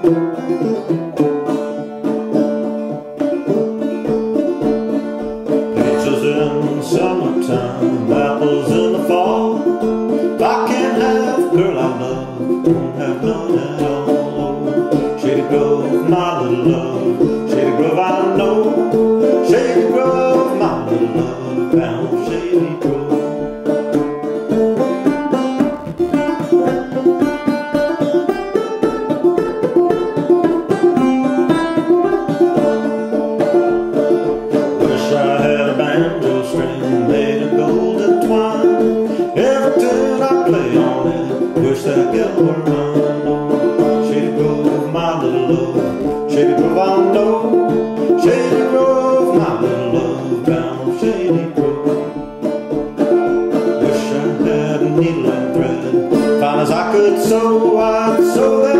Peaches in the summertime, apples in the fall. If I can't have girl I love, won't have none at all. Shady Grove, my little love. Shady Grove, I know. Shady Grove, my little love. Bound Shady Grove. Oh, Shady Grove, my little love. Shady Grove, I know. Shady Grove, my little love. Bound Shady Grove. Wish I had a needle and thread, fine as I could sew. I'd sew that